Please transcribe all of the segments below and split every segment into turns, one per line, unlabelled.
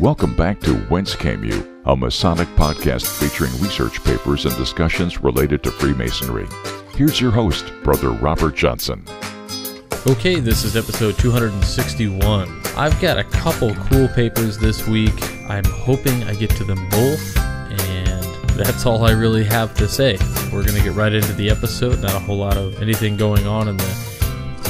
Welcome back to Whence Came You, a Masonic podcast featuring research papers and discussions related to Freemasonry. Here's your host, Brother Robert Johnson.
Okay, this is episode 261. I've got a couple cool papers this week. I'm hoping I get to them both, and that's all I really have to say. We're going to get right into the episode. Not a whole lot of anything going on in the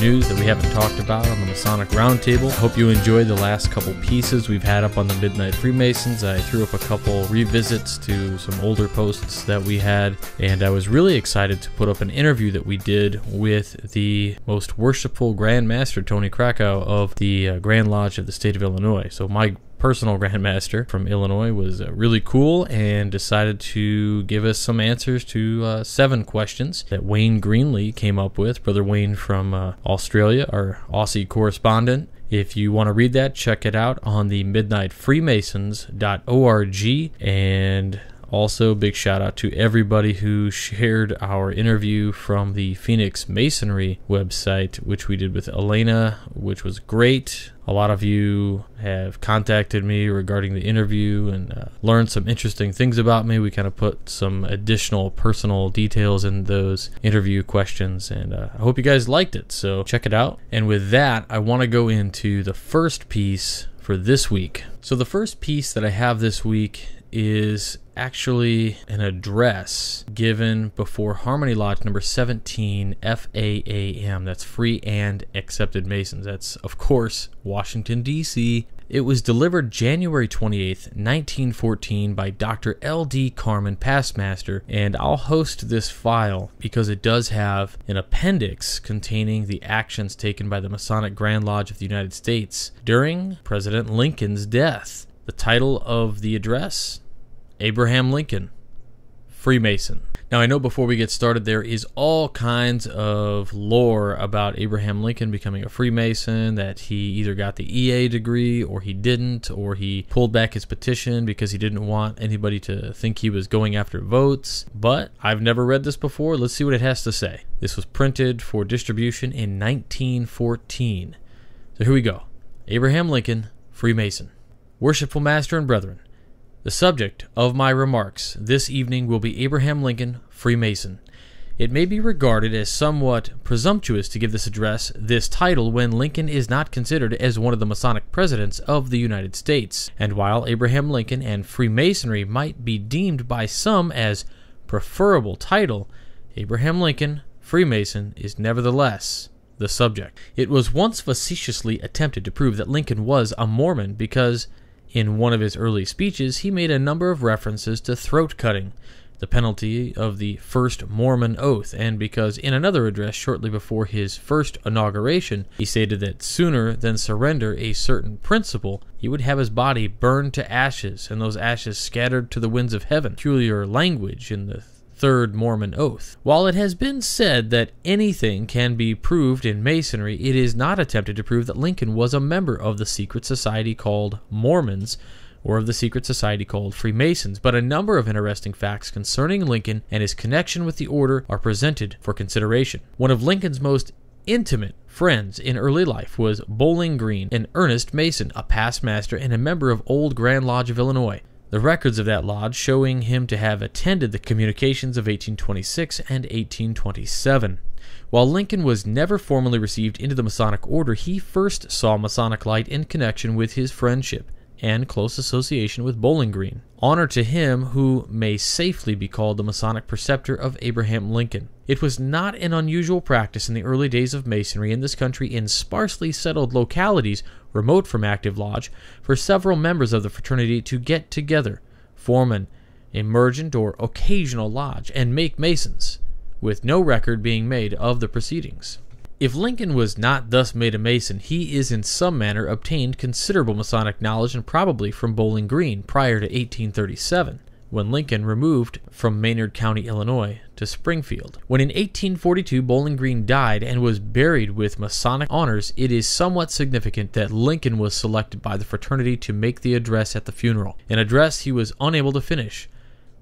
news that we haven't talked about on the Masonic Roundtable. Hope you enjoyed the last couple pieces we've had up on the Midnight Freemasons. I threw up a couple revisits to some older posts that we had, and I was really excited to put up an interview that we did with the most worshipful Grand Master Tony Krakow of the uh, Grand Lodge of the state of Illinois. So my personal grandmaster from Illinois was uh, really cool and decided to give us some answers to uh, seven questions that Wayne Greenlee came up with. Brother Wayne from uh, Australia, our Aussie correspondent. If you want to read that, check it out on the midnightfreemasons.org and also, big shout out to everybody who shared our interview from the Phoenix Masonry website, which we did with Elena, which was great. A lot of you have contacted me regarding the interview and uh, learned some interesting things about me. We kind of put some additional personal details in those interview questions, and uh, I hope you guys liked it. So check it out. And with that, I want to go into the first piece for this week. So, the first piece that I have this week is actually an address given before Harmony Lodge number 17 FAAM. That's Free and Accepted Masons. That's, of course, Washington, D.C. It was delivered January 28th, 1914 by Dr. L.D. Carman, Pastmaster, and I'll host this file because it does have an appendix containing the actions taken by the Masonic Grand Lodge of the United States during President Lincoln's death. The title of the address Abraham Lincoln, Freemason. Now, I know before we get started, there is all kinds of lore about Abraham Lincoln becoming a Freemason, that he either got the EA degree or he didn't, or he pulled back his petition because he didn't want anybody to think he was going after votes. But I've never read this before. Let's see what it has to say. This was printed for distribution in 1914. So here we go Abraham Lincoln, Freemason. Worshipful Master and Brethren, the subject of my remarks this evening will be Abraham Lincoln, Freemason. It may be regarded as somewhat presumptuous to give this address this title when Lincoln is not considered as one of the Masonic presidents of the United States, and while Abraham Lincoln and Freemasonry might be deemed by some as preferable title, Abraham Lincoln, Freemason, is nevertheless the subject. It was once facetiously attempted to prove that Lincoln was a Mormon because in one of his early speeches, he made a number of references to throat cutting, the penalty of the first Mormon oath, and because in another address shortly before his first inauguration, he stated that sooner than surrender a certain principle, he would have his body burned to ashes and those ashes scattered to the winds of heaven. Peculiar language in the Third Mormon Oath. While it has been said that anything can be proved in Masonry, it is not attempted to prove that Lincoln was a member of the secret society called Mormons or of the secret society called Freemasons, but a number of interesting facts concerning Lincoln and his connection with the order are presented for consideration. One of Lincoln's most intimate friends in early life was Bowling Green, an earnest Mason, a past master, and a member of Old Grand Lodge of Illinois the records of that lodge showing him to have attended the communications of 1826 and 1827. While Lincoln was never formally received into the Masonic order, he first saw Masonic light in connection with his friendship and close association with Bowling Green. Honor to him who may safely be called the Masonic preceptor of Abraham Lincoln. It was not an unusual practice in the early days of Masonry in this country in sparsely settled localities remote from active lodge for several members of the fraternity to get together, form an emergent or occasional lodge, and make Masons, with no record being made of the proceedings. If Lincoln was not thus made a Mason, he is in some manner obtained considerable Masonic knowledge and probably from Bowling Green prior to 1837, when Lincoln removed from Menard County, Illinois, to Springfield. When in 1842 Bowling Green died and was buried with Masonic honors, it is somewhat significant that Lincoln was selected by the fraternity to make the address at the funeral, an address he was unable to finish,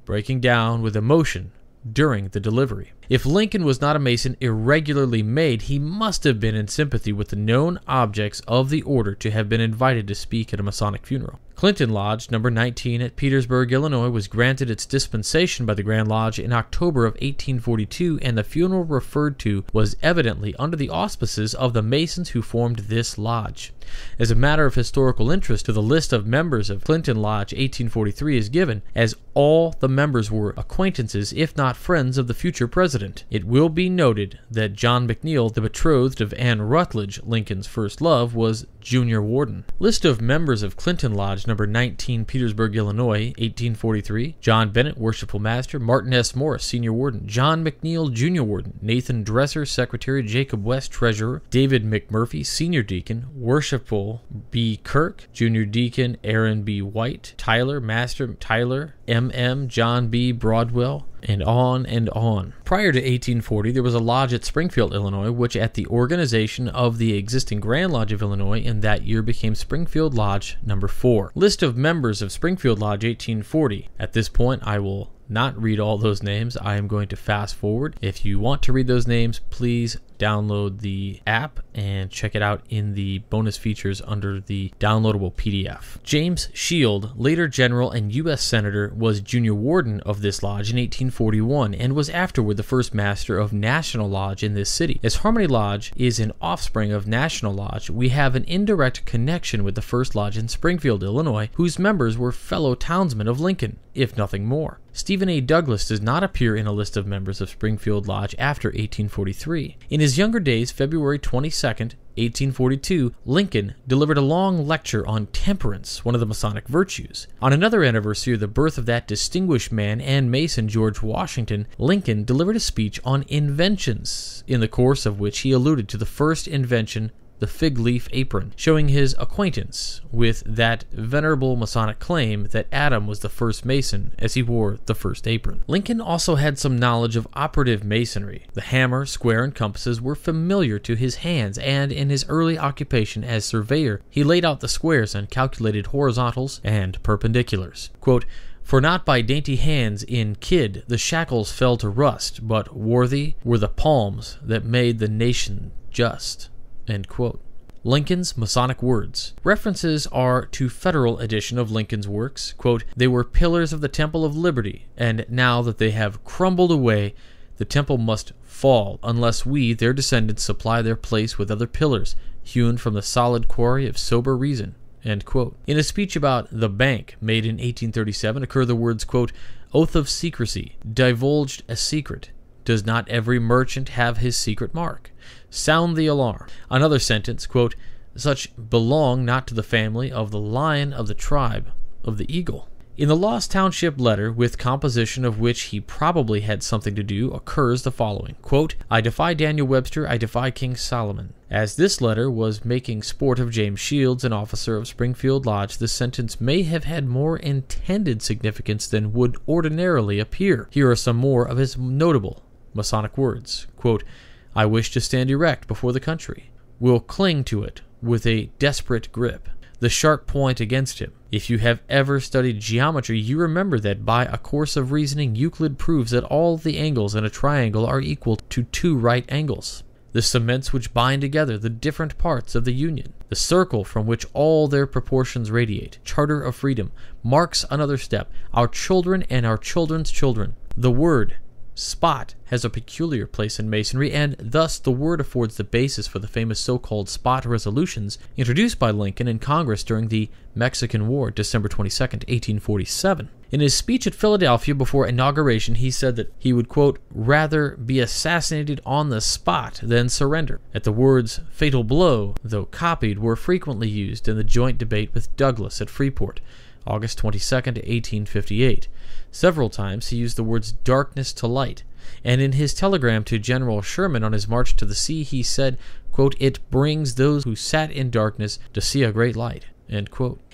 breaking down with emotion during the delivery. If Lincoln was not a Mason irregularly made, he must have been in sympathy with the known objects of the order to have been invited to speak at a Masonic funeral. Clinton Lodge, number 19 at Petersburg, Illinois, was granted its dispensation by the Grand Lodge in October of 1842, and the funeral referred to was evidently under the auspices of the Masons who formed this lodge. As a matter of historical interest, the list of members of Clinton Lodge 1843 is given, as all the members were acquaintances, if not friends, of the future president. It will be noted that John McNeil, the betrothed of Anne Rutledge, Lincoln's first love, was junior warden. List of members of Clinton Lodge number 19, Petersburg, Illinois, 1843. John Bennett, worshipful master. Martin S. Morris, senior warden. John McNeil, junior warden. Nathan Dresser, secretary. Jacob West, treasurer. David McMurphy, senior deacon. Worshipful B. Kirk, junior deacon. Aaron B. White. Tyler, master. Tyler, M.M. John B. Broadwell and on and on. Prior to 1840, there was a lodge at Springfield, Illinois, which, at the organization of the existing Grand Lodge of Illinois, in that year became Springfield Lodge number 4. List of members of Springfield Lodge 1840. At this point, I will not read all those names. I am going to fast forward. If you want to read those names, please download the app and check it out in the bonus features under the downloadable PDF. James Shields, later general and U.S. Senator, was junior warden of this lodge in 1841 and was afterward the first master of National Lodge in this city. As Harmony Lodge is an offspring of National Lodge, we have an indirect connection with the first lodge in Springfield, Illinois, whose members were fellow townsmen of Lincoln, if nothing more. Stephen A. Douglas does not appear in a list of members of Springfield Lodge after 1843. In his younger days, February 22, 1842, Lincoln delivered a long lecture on temperance, one of the Masonic virtues. On another anniversary of the birth of that distinguished man and Mason, George Washington, Lincoln delivered a speech on inventions, in the course of which he alluded to the first invention the fig leaf apron, showing his acquaintance with that venerable Masonic claim that Adam was the first Mason as he wore the first apron. Lincoln also had some knowledge of operative masonry. The hammer, square, and compasses were familiar to his hands, and in his early occupation as surveyor, he laid out the squares and calculated horizontals and perpendiculars. Quote, for not by dainty hands in kid the shackles fell to rust, but worthy were the palms that made the nation just. Lincoln's Masonic Words. References are to Federal edition of Lincoln's works. Quote, they were pillars of the Temple of Liberty, and now that they have crumbled away, the temple must fall unless we, their descendants, supply their place with other pillars, hewn from the solid quarry of sober reason. In a speech about the bank made in 1837 occur the words, quote, Oath of secrecy, divulged a secret. Does not every merchant have his secret mark? Sound the alarm. Another sentence, quote, such belong not to the family of the lion of the tribe of the eagle. In the Lost Township letter, with composition of which he probably had something to do, occurs the following quote, I defy Daniel Webster, I defy King Solomon. As this letter was making sport of James Shields, an officer of Springfield Lodge, the sentence may have had more intended significance than would ordinarily appear. Here are some more of his notable Masonic words. Quote, I wish to stand erect before the country, will cling to it with a desperate grip, the sharp point against him. If you have ever studied geometry, you remember that by a course of reasoning, Euclid proves that all the angles in a triangle are equal to two right angles. The cements which bind together the different parts of the union, the circle from which all their proportions radiate, charter of freedom, marks another step. Our children and our children's children. The word Spot has a peculiar place in Masonry, and thus the word affords the basis for the famous so called spot resolutions introduced by Lincoln in Congress during the Mexican War, December 22, 1847. In his speech at Philadelphia before inauguration, he said that he would, quote, rather be assassinated on the spot than surrender. At the words fatal blow, though copied, were frequently used in the joint debate with Douglas at Freeport, August 22, 1858. Several times he used the words darkness to light, and in his telegram to General Sherman on his march to the sea, he said, quote, It brings those who sat in darkness to see a great light.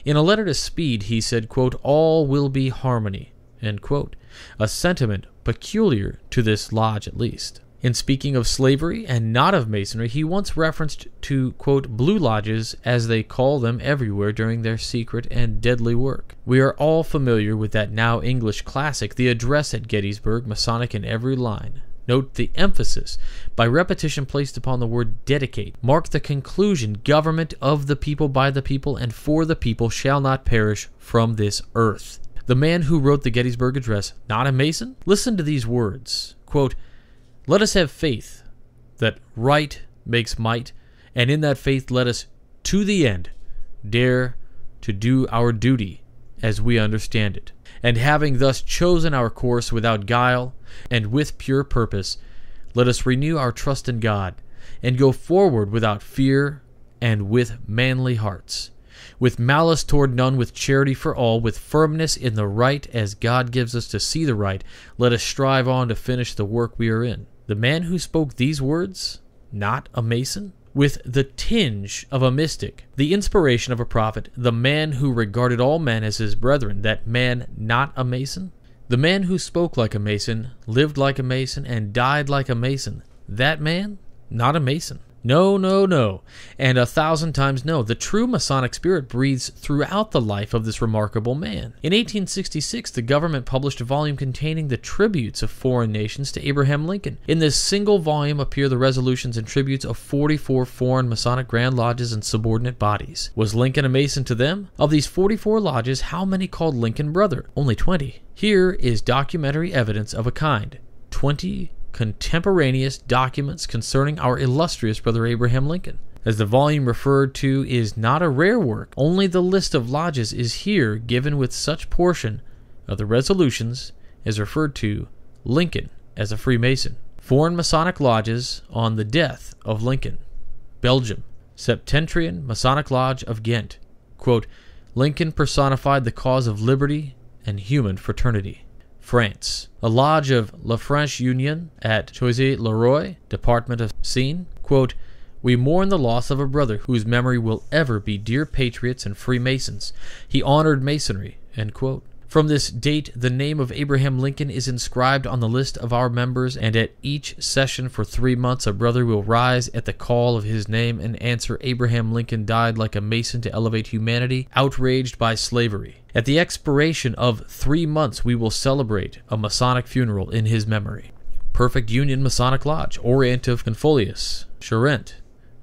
In a letter to Speed, he said, quote, All will be harmony. A sentiment peculiar to this lodge at least. In speaking of slavery and not of masonry, he once referenced to, quote, blue lodges, as they call them everywhere during their secret and deadly work. We are all familiar with that now English classic, The Address at Gettysburg, Masonic in every line. Note the emphasis by repetition placed upon the word dedicate. Mark the conclusion government of the people by the people and for the people shall not perish from this earth. The man who wrote the Gettysburg Address, not a Mason? Listen to these words quote, Let us have faith that right makes might, and in that faith let us to the end dare to do our duty as we understand it. And having thus chosen our course without guile and with pure purpose, let us renew our trust in God and go forward without fear and with manly hearts, with malice toward none, with charity for all, with firmness in the right as God gives us to see the right. Let us strive on to finish the work we are in. The man who spoke these words, not a mason, with the tinge of a mystic, the inspiration of a prophet, the man who regarded all men as his brethren, that man not a mason? The man who spoke like a mason, lived like a mason, and died like a mason, that man not a mason. No, no, no, and a thousand times no. The true Masonic spirit breathes throughout the life of this remarkable man. In 1866, the government published a volume containing the tributes of foreign nations to Abraham Lincoln. In this single volume appear the resolutions and tributes of 44 foreign Masonic Grand Lodges and subordinate bodies. Was Lincoln a Mason to them? Of these 44 lodges, how many called Lincoln brother? Only 20. Here is documentary evidence of a kind. 20 contemporaneous documents concerning our illustrious brother Abraham Lincoln. As the volume referred to is not a rare work, only the list of lodges is here given with such portion of the resolutions as referred to Lincoln as a Freemason. Foreign Masonic lodges on the death of Lincoln. Belgium, Septentrion Masonic Lodge of Ghent. Quote, Lincoln personified the cause of liberty and human fraternity. France. A lodge of La French Union at Choisy-le-Roi, Department of Seine, quote, we mourn the loss of a brother whose memory will ever be dear patriots and Freemasons. He honored Masonry. From this date, the name of Abraham Lincoln is inscribed on the list of our members, and at each session for three months, a brother will rise at the call of his name and answer Abraham Lincoln died like a Mason to elevate humanity, outraged by slavery. At the expiration of three months, we will celebrate a Masonic funeral in his memory. Perfect Union Masonic Lodge, Orient of Confolens, Charente,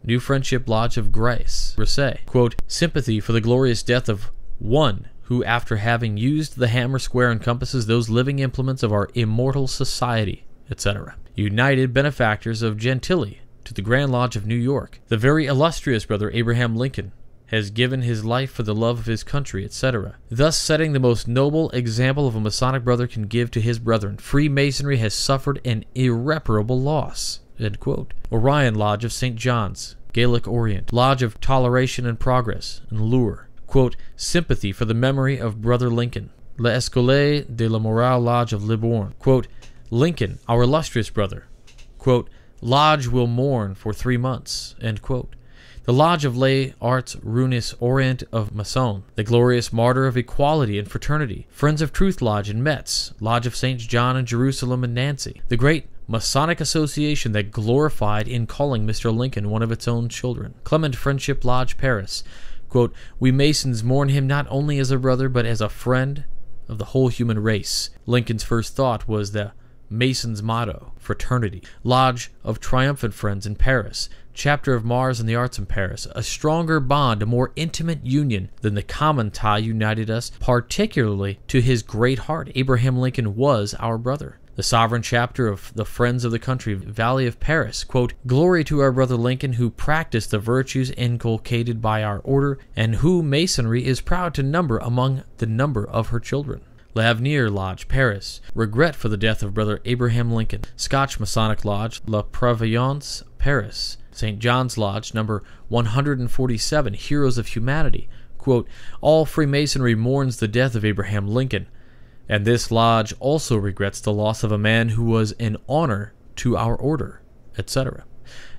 New Friendship Lodge of Grace, Risset. Quote, sympathy for the glorious death of one who, after having used the hammer, square, and compasses, those living implements of our immortal society, etc. United benefactors of Gentilly to the Grand Lodge of New York, the very illustrious brother Abraham Lincoln, has given his life for the love of his country, etc., thus setting the most noble example of a Masonic brother can give to his brethren. Freemasonry has suffered an irreparable loss. Orion Lodge of St. John's, Gaelic Orient, Lodge of Toleration and Progress, and Lure. Quote, sympathy for the memory of Brother Lincoln. L'École de la Morale Lodge of Libourne. Quote, Lincoln, our illustrious brother. Quote, Lodge will mourn for three months. End quote the Lodge of Les Arts Runis Orient of Masson, the glorious martyr of equality and fraternity, Friends of Truth Lodge in Metz, Lodge of St. John in Jerusalem and Nancy, the great Masonic association that glorified in calling Mr. Lincoln one of its own children, Clement Friendship Lodge, Paris. Quote, we Masons mourn him not only as a brother, but as a friend of the whole human race. Lincoln's first thought was the Mason's motto, fraternity. Lodge of Triumphant Friends in Paris, chapter of Mars and the Arts in Paris, a stronger bond, a more intimate union than the common tie united us, particularly to his great heart. Abraham Lincoln was our brother. The sovereign chapter of the Friends of the Country, Valley of Paris, quote, Glory to our brother Lincoln, who practiced the virtues inculcated by our order, and who Masonry is proud to number among the number of her children. L'Avenir Lodge, Paris. Regret for the death of brother Abraham Lincoln. Scotch Masonic Lodge, La Prévoyance, Paris. St. John's Lodge, number 147, Heroes of Humanity. Quote, All Freemasonry mourns the death of Abraham Lincoln, and this lodge also regrets the loss of a man who was an honor to our order, etc.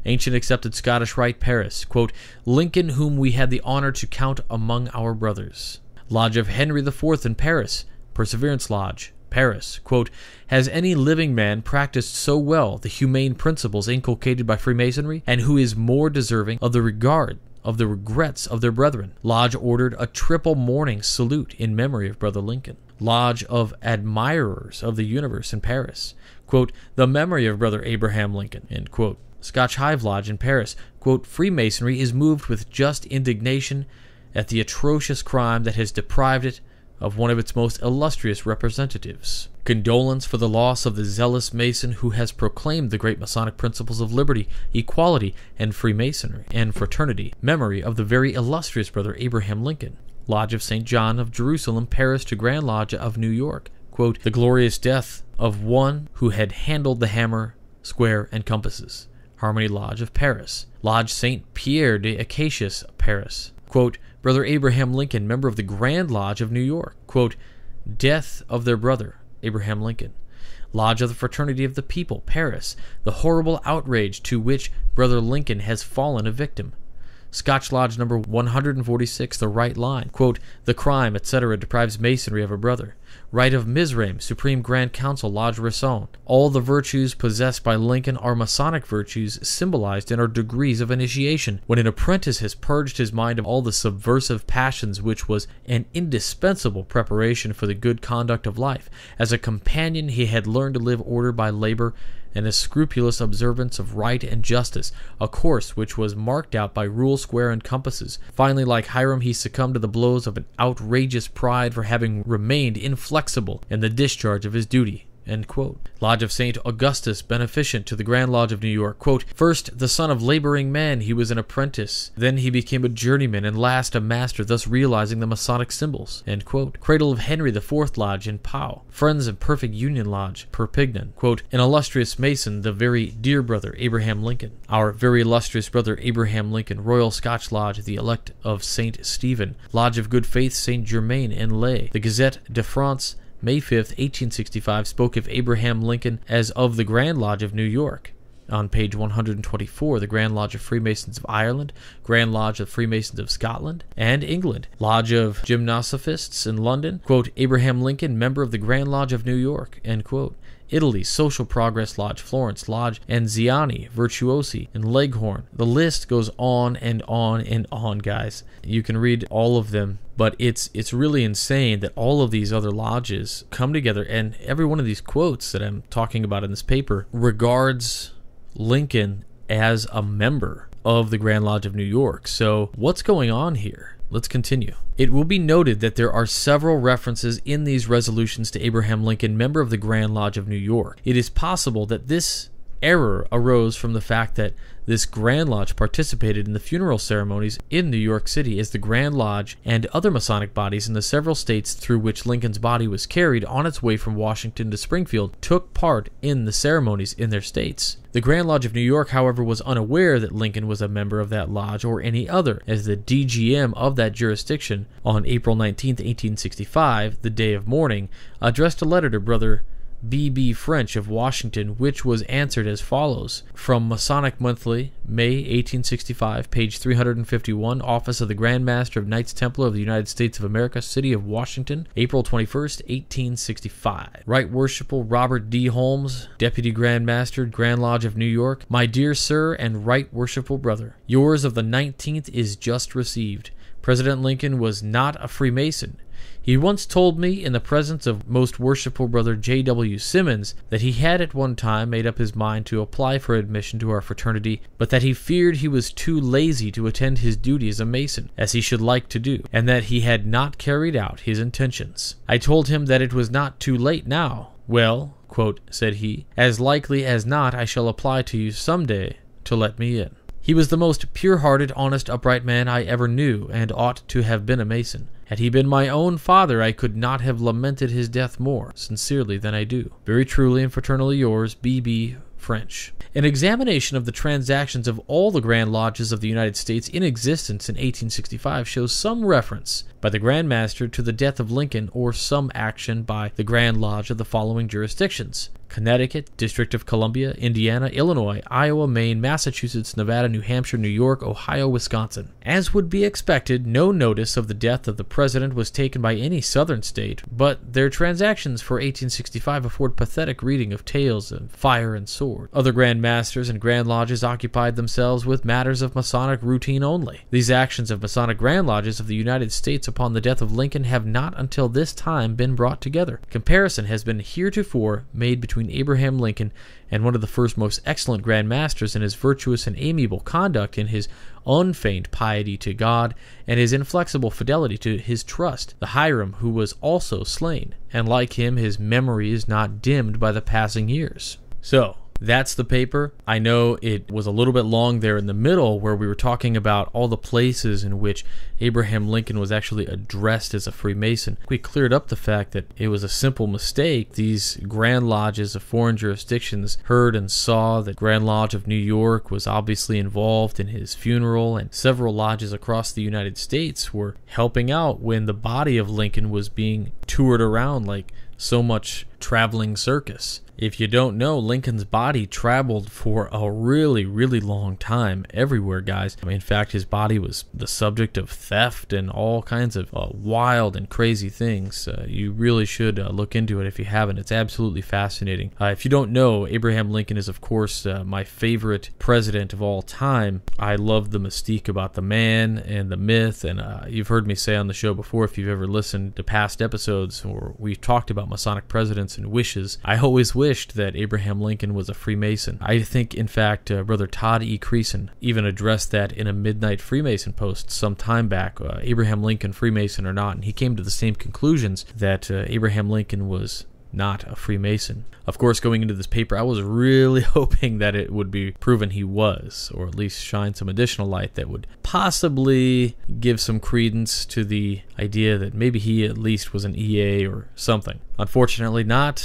Ancient Accepted Scottish Rite, Paris. Quote, Lincoln, whom we had the honor to count among our brothers. Lodge of Henry IV in Paris, Perseverance Lodge, Paris, quote, Has any living man practiced so well the humane principles inculcated by Freemasonry, and who is more deserving of the regard of the regrets of their brethren? Lodge ordered a triple morning salute in memory of Brother Lincoln. Lodge of Admirers of the Universe in Paris. Quote, the memory of Brother Abraham Lincoln. End quote. Scotch Hive Lodge in Paris. Quote, Freemasonry is moved with just indignation at the atrocious crime that has deprived it of one of its most illustrious representatives. Condolence for the loss of the zealous Mason who has proclaimed the great Masonic principles of liberty, equality, and Freemasonry and fraternity. Memory of the very illustrious brother Abraham Lincoln. Lodge of St. John of Jerusalem, Paris to Grand Lodge of New York. Quote, the glorious death of one who had handled the hammer, square, and compasses. Harmony Lodge of Paris. Lodge St. Pierre de Acacias, Paris. Quote, Brother Abraham Lincoln, member of the Grand Lodge of New York. Quote, Death of their brother, Abraham Lincoln. Lodge of the Fraternity of the People, Paris. The horrible outrage to which Brother Lincoln has fallen a victim. Scotch Lodge number 146, The Right Line. Quote, The crime, etc., deprives Masonry of a brother. Rite of Mizraim, Supreme Grand Council, Lodge Rosson. All the virtues possessed by Lincoln are Masonic virtues symbolized in our degrees of initiation. When an apprentice has purged his mind of all the subversive passions which was an indispensable preparation for the good conduct of life, as a companion he had learned to live order by labor and a scrupulous observance of right and justice, a course which was marked out by rule, square, and compasses. Finally, like Hiram, he succumbed to the blows of an outrageous pride for having remained inflexible in the discharge of his duty. Lodge of St. Augustus, beneficent to the Grand Lodge of New York. Quote, First, the son of laboring men, he was an apprentice. Then he became a journeyman, and last a master, thus realizing the Masonic symbols. Cradle of Henry IV Lodge in Pau. Friends of Perfect Union Lodge, Perpignan. Quote, An illustrious Mason, the very dear brother, Abraham Lincoln. Our very illustrious brother, Abraham Lincoln. Royal Scotch Lodge, the elect of St. Stephen. Lodge of Good Faith, St. Germain en Laye. The Gazette de France, May 5, 1865, spoke of Abraham Lincoln as of the Grand Lodge of New York. On page 124, the Grand Lodge of Freemasons of Ireland, Grand Lodge of Freemasons of Scotland and England, Lodge of Gymnosophists in London, quote, Abraham Lincoln, member of the Grand Lodge of New York, end quote. Italy, Social Progress Lodge, Florence, Lodge Anziani, Virtuosi, and Leghorn. The list goes on and on and on, guys. You can read all of them, but it's it's really insane that all of these other lodges come together and every one of these quotes that I'm talking about in this paper regards Lincoln as a member of the Grand Lodge of New York. So, what's going on here? Let's continue. It will be noted that there are several references in these resolutions to Abraham Lincoln, member of the Grand Lodge of New York. It is possible that this error arose from the fact that this Grand Lodge participated in the funeral ceremonies in New York City as the Grand Lodge and other Masonic bodies in the several states through which Lincoln's body was carried on its way from Washington to Springfield took part in the ceremonies in their states. The Grand Lodge of New York, however, was unaware that Lincoln was a member of that lodge or any other, as the DGM of that jurisdiction, on April 19, 1865, the day of mourning, addressed a letter to Brother B.B. French of Washington, which was answered as follows From Masonic Monthly, May 1865, page 351, Office of the Grand Master of Knights Templar of the United States of America, City of Washington, April 21st, 1865. Right Worshipful Robert D. Holmes, Deputy Grand Master, Grand Lodge of New York, my dear sir and right worshipful brother, yours of the 19th is just received. President Lincoln was not a Freemason. He once told me, in the presence of most worshipful brother J. W. Simons, that he had at one time made up his mind to apply for admission to our fraternity, but that he feared he was too lazy to attend his duty as a Mason, as he should like to do, and that he had not carried out his intentions. I told him that it was not too late now. Well, quote, said he, as likely as not I shall apply to you some day to let me in. He was the most pure hearted, honest, upright man I ever knew, and ought to have been a Mason. Had he been my own father, I could not have lamented his death more sincerely than I do. Very truly and fraternally yours, B. B. French. An examination of the transactions of all the Grand Lodges of the United States in existence in 1865 shows some reference by the Grand Master to the death of Lincoln or some action by the Grand Lodge of the following jurisdictions Connecticut, District of Columbia, Indiana, Illinois, Iowa, Maine, Massachusetts, Nevada, New Hampshire, New York, Ohio, Wisconsin. As would be expected, no notice of the death of the president was taken by any southern state, but their transactions for 1865 afford pathetic reading of tales of fire and sword. Other Grand Masters and Grand Lodges occupied themselves with matters of Masonic routine only. These actions of Masonic Grand Lodges of the United States upon the death of Lincoln have not until this time been brought together. Comparison has been heretofore made between Abraham Lincoln and one of the first most excellent Grand Masters in his virtuous and amiable conduct, in his unfeigned piety to God, and his inflexible fidelity to his trust, the Hiram who was also slain, and like him his memory is not dimmed by the passing years. So, that's the paper. I know it was a little bit long there in the middle where we were talking about all the places in which Abraham Lincoln was actually addressed as a Freemason. We cleared up the fact that it was a simple mistake. These Grand Lodges of foreign jurisdictions heard and saw that Grand Lodge of New York was obviously involved in his funeral, and several lodges across the United States were helping out when the body of Lincoln was being toured around like so much traveling circus. If you don't know, Lincoln's body traveled for a really, really long time everywhere, guys. I mean, in fact, his body was the subject of theft and all kinds of uh, wild and crazy things. Uh, you really should uh, look into it if you haven't. It's absolutely fascinating. Uh, if you don't know, Abraham Lincoln is, of course, uh, my favorite president of all time. I love the mystique about the man and the myth, and uh, you've heard me say on the show before, if you've ever listened to past episodes where we've talked about Masonic presidents and wishes, I always wished that Abraham Lincoln was a Freemason. I think, in fact, uh, Brother Todd E. Creason even addressed that in a Midnight Freemason post some time back, uh, Abraham Lincoln, Freemason or not, and he came to the same conclusions that uh, Abraham Lincoln was not a Freemason. Of course, going into this paper, I was really hoping that it would be proven he was, or at least shine some additional light that would possibly give some credence to the idea that maybe he at least was an EA or something. Unfortunately, not.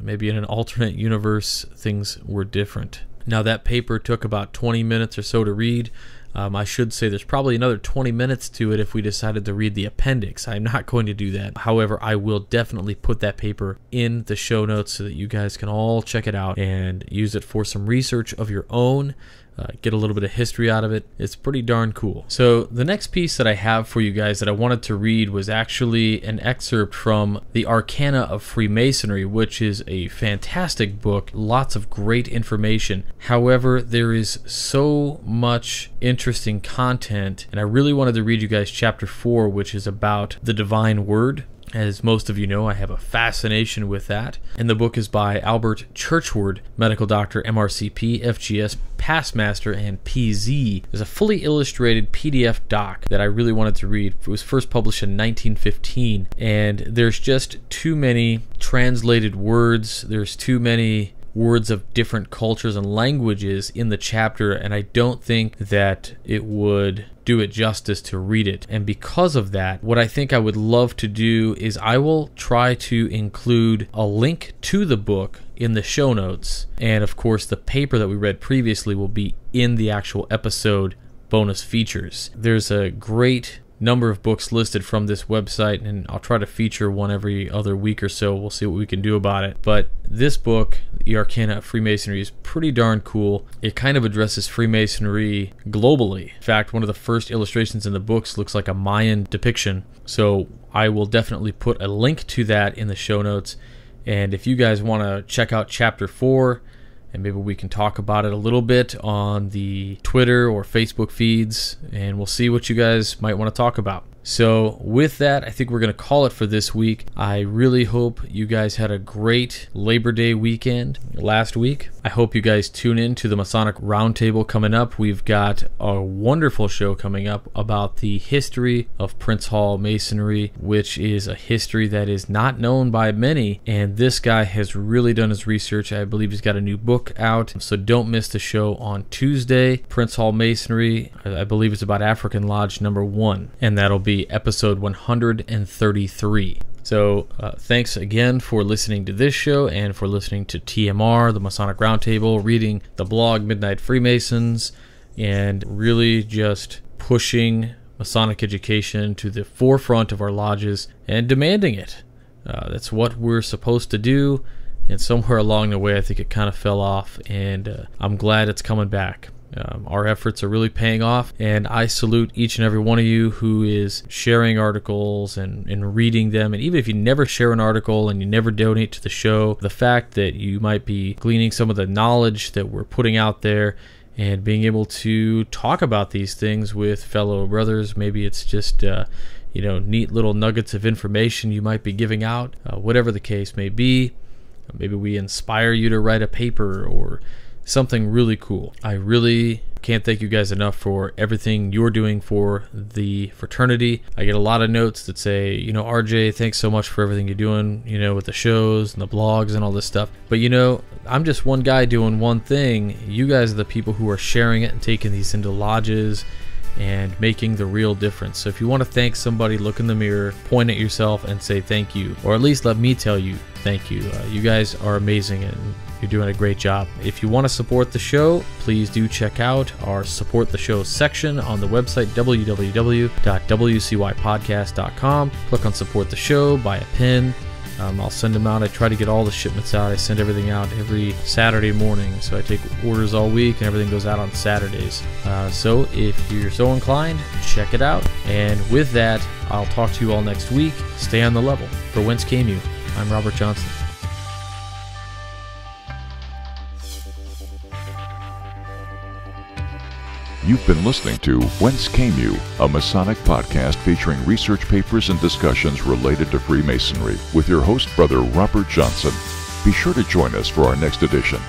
Maybe in an alternate universe, things were different. Now, that paper took about 20 minutes or so to read. Um, I should say there's probably another 20 minutes to it if we decided to read the appendix. I'm not going to do that. However, I will definitely put that paper in the show notes so that you guys can all check it out and use it for some research of your own. Uh, get a little bit of history out of it. It's pretty darn cool. So, the next piece that I have for you guys that I wanted to read was actually an excerpt from The Arcana of Freemasonry, which is a fantastic book. Lots of great information. However, there is so much interesting content, and I really wanted to read you guys chapter 4, which is about the divine word. As most of you know, I have a fascination with that. And the book is by Albert Churchward, medical doctor, MRCP, FGS, Pastmaster, and PZ. There's a fully illustrated PDF doc that I really wanted to read. It was first published in 1915, and there's just too many translated words. There's too many words of different cultures and languages in the chapter, and I don't think that it would do it justice to read it. And because of that, what I think I would love to do is I will try to include a link to the book in the show notes. And of course, the paper that we read previously will be in the actual episode bonus features. There's a great number of books listed from this website, and I'll try to feature one every other week or so. We'll see what we can do about it. But this book, The Arcana of Freemasonry, is pretty darn cool. It kind of addresses Freemasonry globally. In fact, one of the first illustrations in the books looks like a Mayan depiction. So I will definitely put a link to that in the show notes. And if you guys want to check out chapter 4, and maybe we can talk about it a little bit on the Twitter or Facebook feeds, and we'll see what you guys might want to talk about. So, with that, I think we're going to call it for this week. I really hope you guys had a great Labor Day weekend last week. I hope you guys tune in to the Masonic Roundtable coming up. We've got a wonderful show coming up about the history of Prince Hall Masonry, which is a history that is not known by many. And this guy has really done his research. I believe he's got a new book out. So, don't miss the show on Tuesday. Prince Hall Masonry, I believe it's about African Lodge number one. And that'll episode 133. So, uh, thanks again for listening to this show and for listening to TMR, the Masonic Roundtable, reading the blog Midnight Freemasons, and really just pushing Masonic education to the forefront of our lodges and demanding it. Uh, that's what we're supposed to do, and somewhere along the way, I think it kind of fell off, and uh, I'm glad it's coming back. Um, our efforts are really paying off, and I salute each and every one of you who is sharing articles and, and reading them. And even if you never share an article and you never donate to the show, the fact that you might be gleaning some of the knowledge that we're putting out there and being able to talk about these things with fellow brothers, maybe it's just. Uh, you know, neat little nuggets of information you might be giving out, uh, whatever the case may be. Maybe we inspire you to write a paper or something really cool. I really can't thank you guys enough for everything you're doing for the fraternity. I get a lot of notes that say, you know, RJ, thanks so much for everything you're doing, you know, with the shows and the blogs and all this stuff. But you know, I'm just one guy doing one thing. You guys are the people who are sharing it and taking these into lodges and making the real difference. So if you want to thank somebody, look in the mirror, point at yourself, and say thank you, or at least let me tell you thank you. Uh, you guys are amazing and you're doing a great job. If you want to support the show, please do check out our support the show section on the website www.wcypodcast.com. Click on support the show, buy a pin. Um, I'll send them out. I try to get all the shipments out. I send everything out every Saturday morning. So I take orders all week and everything goes out on Saturdays. Uh, so if you're so inclined, check it out. And with that, I'll talk to you all next week. Stay on the level. For Whence Came You, I'm Robert Johnson.
You've been listening to Whence Came You, a Masonic podcast featuring research papers and discussions related to Freemasonry with your host, Brother Robert Johnson. Be sure to join us for our next edition.